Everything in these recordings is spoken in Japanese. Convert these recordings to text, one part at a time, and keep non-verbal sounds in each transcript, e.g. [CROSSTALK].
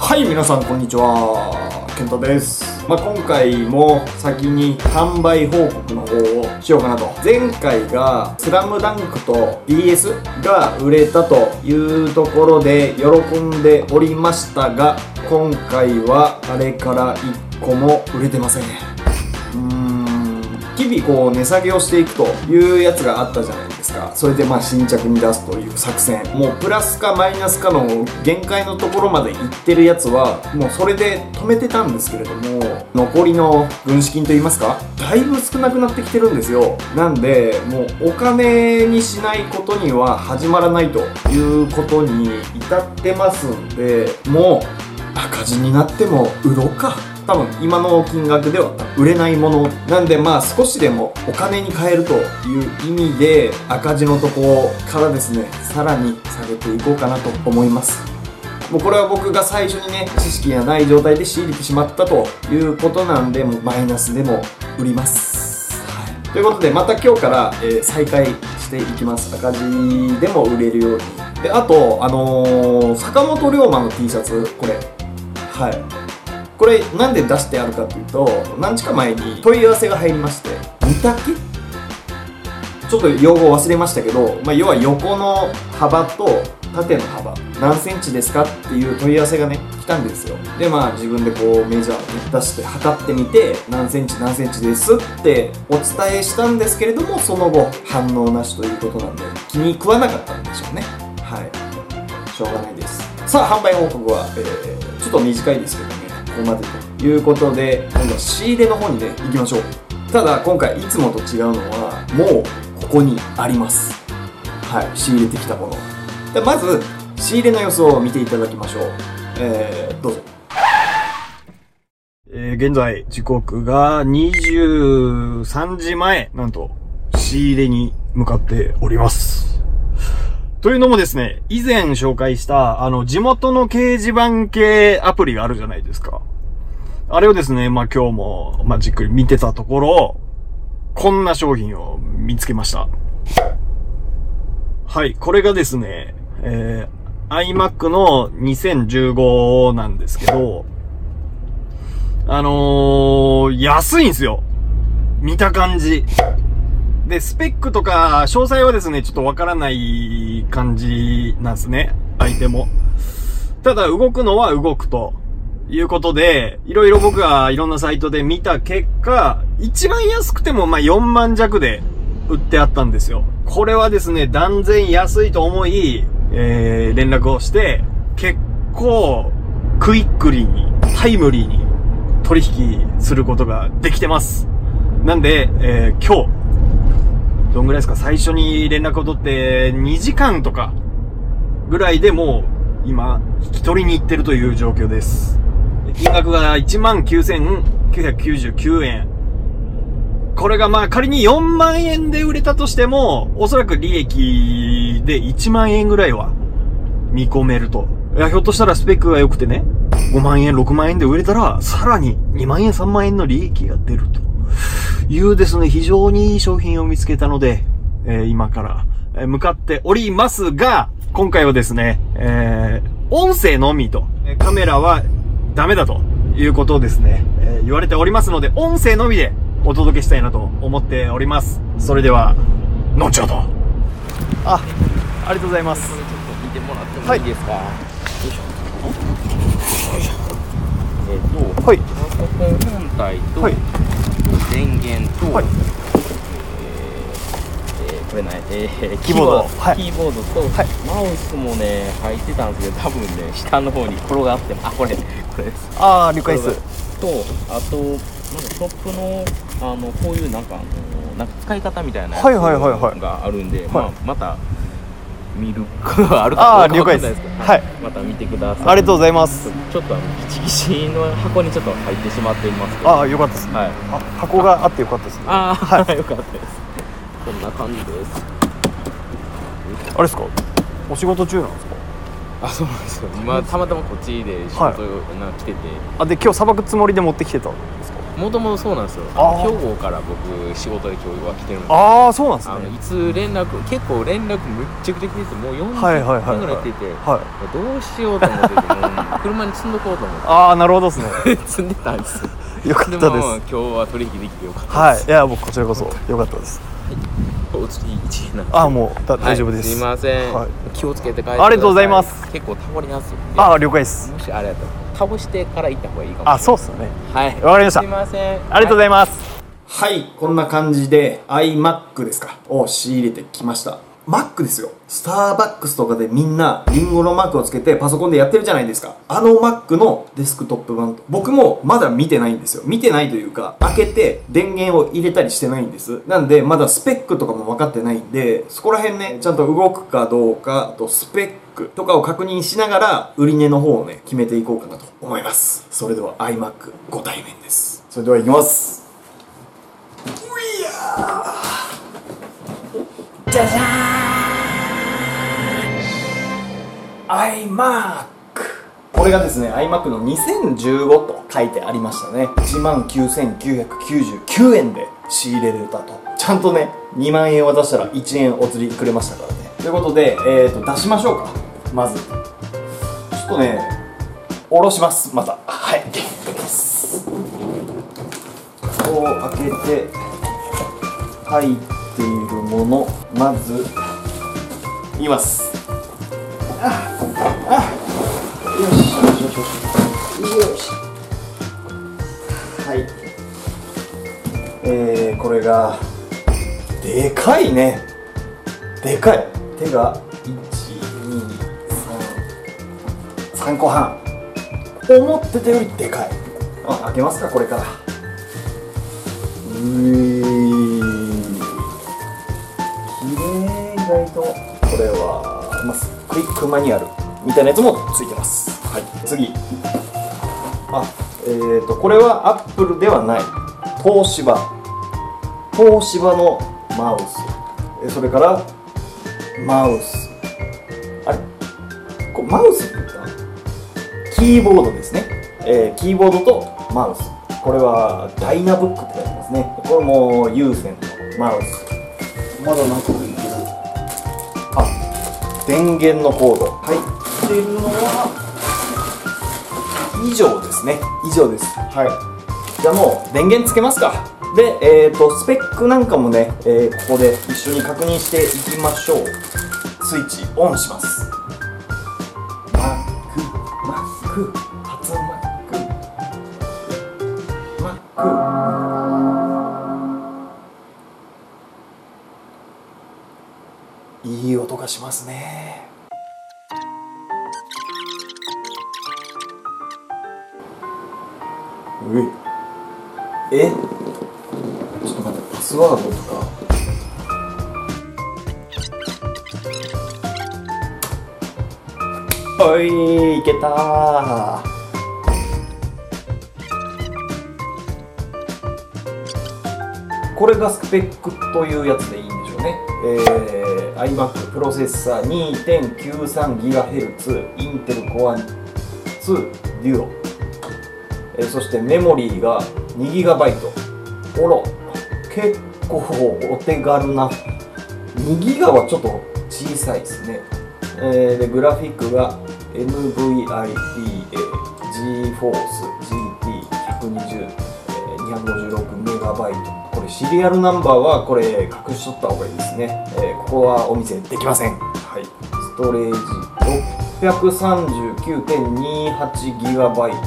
はい皆さんこんにちは。健太です、まあ、今回も先に販売報告の方をしようかなと。前回が「スラムダンクと DS が売れたというところで喜んでおりましたが今回はあれから1個も売れてません。うーん日々こう値下げをしていくというやつがあったじゃないですか。それでまあ新着に出すという作戦。もうプラスかマイナスかの限界のところまでいってるやつはもうそれで止めてたんですけれども残りの軍資金といいますかだいぶ少なくなってきてるんですよ。なんでもうお金にしないことには始まらないということに至ってますんでもう赤字になっても売ろうか。多分今の金額では売れないものなんでまあ少しでもお金に換えるという意味で赤字のとこからですねさらに下げていこうかなと思います。もうこれは僕が最初にね知識がない状態で仕入れてしまったということなんでもうマイナスでも売ります、はい、ということでまた今日から、えー再開していきます。赤字でも売れるように。であとあのー坂本龍馬の T シャツこれ。はいこれなんで出してあるかというと何日か前に問い合わせが入りまして見たけ？ちょっと用語忘れましたけど、まあ、要は横の幅と縦の幅何センチですかっていう問い合わせがね来たんですよ。でまあ自分でこうメジャー出して測ってみて何センチ何センチですってお伝えしたんですけれどもその後反応なしということなんで気に食わなかったんでしょうね。はい。しょうがないです。さあ販売報告は、えーちょっと短いですけどこまでということで今度は仕入れの方にね行きましょう。ただ今回いつもと違うのはもうここにあります。はい仕入れてきたもの。でまず仕入れの様子を見ていただきましょう。えー、どうぞ。えー、現在時刻が23時前なんと仕入れに向かっております。というのもですね、以前紹介した、あの、地元の掲示板系アプリがあるじゃないですか。あれをですね、まあ今日も、まあじっくり見てたところ、こんな商品を見つけました。はい、これがですね、えー、iMac の2015なんですけど、あのー、安いんですよ。見た感じ。で、スペックとか、詳細はですね、ちょっとわからない感じなんですね。相手も。ただ、動くのは動くと。いうことで、いろいろ僕がいろんなサイトで見た結果、一番安くてもま4万弱で売ってあったんですよ。これはですね、断然安いと思い、えー、連絡をして、結構、クイックリーに、タイムリーに取引することができてます。なんで、えー、今日、どんぐらいですか？最初に連絡を取って2時間とかぐらいでもう今引き取りに行ってるという状況です。金額が19,999円。これがまあ仮に4万円で売れたとしても、おそらく利益で1万円ぐらいは見込めると。いや、ひょっとしたらスペックが良くてね、5万円、6万円で売れたら、さらに2万円、3万円の利益が出ると。いうですね、非常にいい商品を見つけたので、えー今から、えー向かっておりますが、今回はですね、えー音声のみと、えーカメラはダメだということをですね、えー言われておりますので、音声のみでお届けしたいなと思っております。それでは、後ほど。あ、ありがとうございます。ちょっと見てもらってもいいですか、よいしょえっ、と、はい。パソコン本体と、はい。電源と、はい。えーえーこれない、えー [LAUGHS] キーボード。はい。キーボードと、はい。マウスもね入ってたんですけど多分ね下の方に転がってあこれ。これです。あー、了解でこれす。とあとなんかトップのあのこういうなんかあのなんか使い方みたいなやつはいはいはいはい。があるんで、いまあ、また見るか。あるかどうかわかんないですけど。はい。また見てください。ありがとうございます。ちょっとあのギチギチの箱にちょっと入ってしまっていますけど。あー、よかったですね。はい。あ、箱があってよかったですね。ああ、はよかったです。こんな感じです。あれですか？お仕事中なんですか？あそうなんですよ。今たまたまこっちで仕事が来てて、あ、で、今日さばくつもりで持ってきてたんですか？もともとそうなんですよ。あー。兵庫から僕仕事で今日は来てるんでああそうなんですね。あのいつ連絡結構連絡むっちゃくちゃ来ててもう40はいはいはいはい分ぐらい来てて、はいどうしようと思ってて車に積んどこうと思っああなるほどですね。て [LAUGHS] 積んでたんですよ。よかったです。今日は取引できてよかったはいです。い。や僕こちらこそ。よかったです。お釣り1円なんでああもう大丈夫です、すいません、はい。気をつけて帰ってください。ありがとうございます。結構倒れやすいんでああ了解です。もしあれやったら倒してから行った方がいいかもあそうっすよねはいわかりましたすいませんありがとうございます、はい、こんな感じで iMac ですか？を仕入れてきました。Mac ですよ。スターバックスとかでみんなリンゴのマークをつけてパソコンでやってるじゃないですか。あの Mac のデスクトップ版。僕もまだ見てないんですよ。見てないというか、開けて電源を入れたりしてないんです。なんで、まだスペックとかも分かってないんで、そこら辺ね、ちゃんと動くかどうか、あとスペックとかを確認しながら、売り値の方をね、決めていこうかなと思います。それでは iMac ご対面です。それでは行きます。iMac これがですね iMac の2015と書いてありましたね。1万9999円で仕入れれたと。ちゃんとね2万円渡したら1円お釣りくれましたからね。ということで、えー、と出しましょうか。まず。ちょっとね下ろしますまた。はいです。こう開けて入っているものまずいきます。よしよしよしよしよし。はい。えー、これがでかいね。でかい。手が123個半思ってたよりでかい。あ開けますかこれから。うーきれい意外とこれは、まあ、クイックマニュアルみたいなやつもついてます。はい。次。あえーとこれはアップルではない。東芝。東芝のマウス。えそれからマウス。あれ？これマウス？キーボードですね、えーキーボードとマウス。これはダイナブックって書いてますね。これも有線のマウス。まだなんかいる。あ電源のコード。入ってるのは以上ですね。以上です。はい。じゃあもう電源つけますか。でえっ、とスペックなんかもね、えーここで一緒に確認していきましょう。スイッチオンしますマックいい音がしますね。ういえ？ちょっと待ってパスワードとか。おいいけたこれがスペックというやつでいいんでしょうね、えー、iMac プロセッサー 2.93GHz インテル Core 2 Duo えーそしてメモリーが 2GB おら結構お手軽な。2GB はちょっと小さいですね、えーでグラフィックが NVIDIA GForce GT120 256MB シリアルナンバーはこれ隠しとった方がいいですね、えーここはお見せできません。はい。ストレージ 639.28GB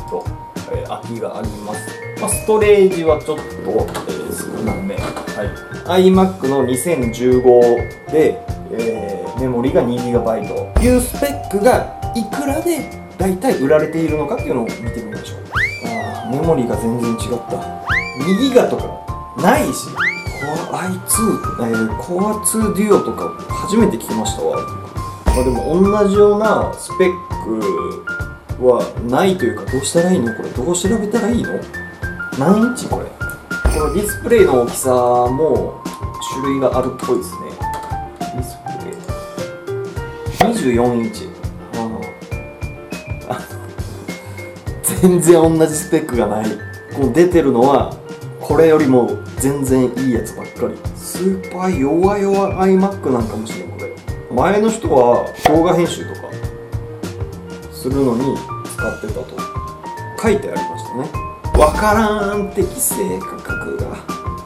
えー空きがあります、まあ、ストレージはちょっと、えー少なめ、はい、iMac の2015で、えーメモリが 2GB というスペックがいくらで大体売られているのかっていうのを見てみましょう。あーメモリが全然違った。2ギガとかないし Core i2、えー、Core 2 Duo とか初めて聞きましたわ。まあでも同じようなスペックはないというかどうしたらいいの？これどう調べたらいいの？何インチこれ。このディスプレイの大きさも種類があるっぽいですね。ディスプレイ。24インチ。あ全然同じスペックがない。この出てるのはこれよりも全然いいやつばっかり。スーパー弱々 iMac なんかもしれんこれ。前の人は動画編集とかするのに使ってたと。書いてありましたね。わからん適正価格が。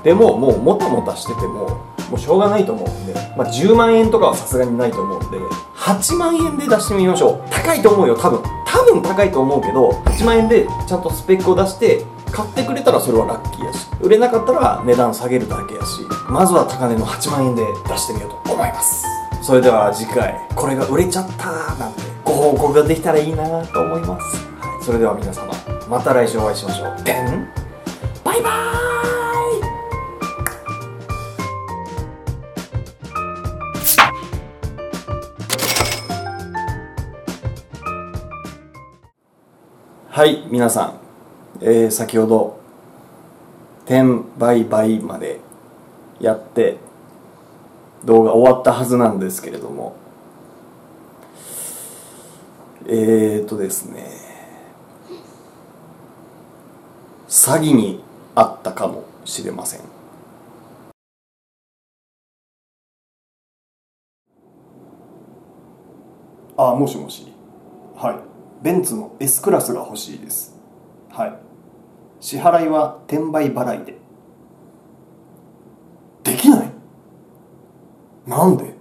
でももうもたもたしててももうしょうがないと思うんで、まあ、10万円とかはさすがにないと思うんで。8万円で出してみましょう。高いと思うよ多分。多分高いと思うけど8万円でちゃんとスペックを出して買ってくれたらそれはラッキーやし。売れなかったら値段下げるだけやしまずは高値の8万円で出してみようと思います。それでは次回これが売れちゃったなんてご報告ができたらいいなと思います、はい、それでは皆様また来週お会いしましょう。でんバイバーイはい皆さん、えー先ほど転売買までやって動画終わったはずなんですけれども。えーとですね。詐欺にあったかもしれません。あもしもし。はい。ベンツの S クラスが欲しいです。はい。支払いは転売払いで。できない？なんで？